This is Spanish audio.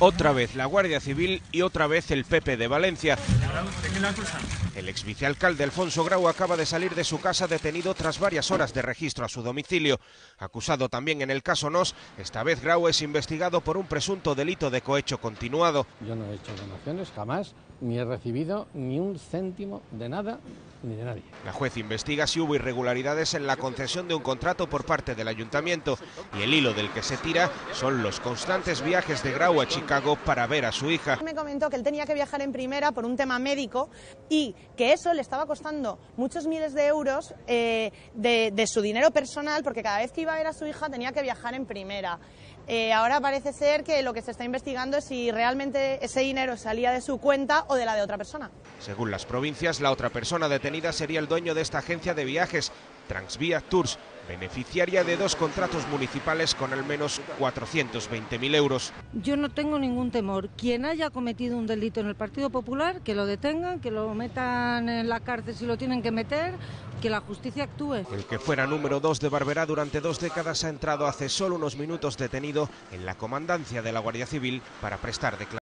Otra vez la Guardia Civil y otra vez el PP de Valencia. El ex vicealcalde Alfonso Grau acaba de salir de su casa detenido tras varias horas de registro a su domicilio. Acusado también en el caso NOS, esta vez Grau es investigado por un presunto delito de cohecho continuado. Yo no he hecho donaciones jamás, ni he recibido ni un céntimo de nada ni de nadie. La juez investiga si hubo irregularidades en la concesión de un contrato por parte del ayuntamiento y el hilo del que se tira son los constantes viajes de Grau a Chicago para ver a su hija. Me comentó que él tenía que viajar en primera por un tema médico y que eso le estaba costando muchos miles de euros eh, de, de, su dinero personal porque cada vez que iba a ver a su hija tenía que viajar en primera. Eh, ahora parece ser que lo que se está investigando es si realmente ese dinero salía de su cuenta o de la de otra persona. Según las provincias, la otra persona detenida sería el dueño de esta agencia de viajes, Transvia Tours, beneficiaria de dos contratos municipales con al menos 420.000 euros. Yo no tengo ningún temor. Quien haya cometido un delito en el Partido Popular, que lo detengan, que lo metan en la cárcel si lo tienen que meter, que la justicia actúe. El que fuera número dos de Barberá durante dos décadas ha entrado hace solo unos minutos detenido en la comandancia de la Guardia Civil para prestar declaraciones.